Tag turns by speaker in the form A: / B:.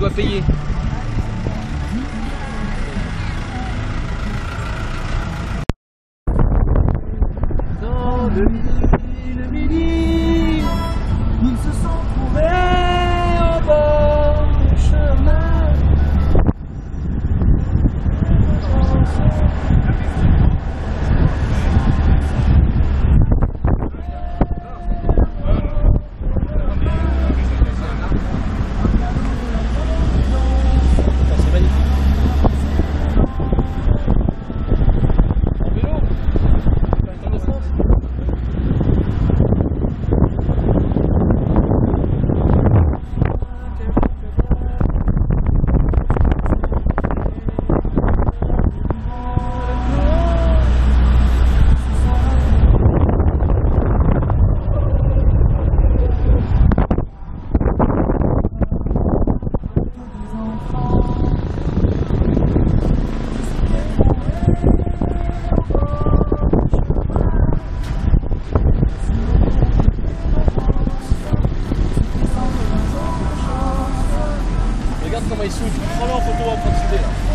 A: dois payer. comment ils sont. Prends-le en photo, en quantité.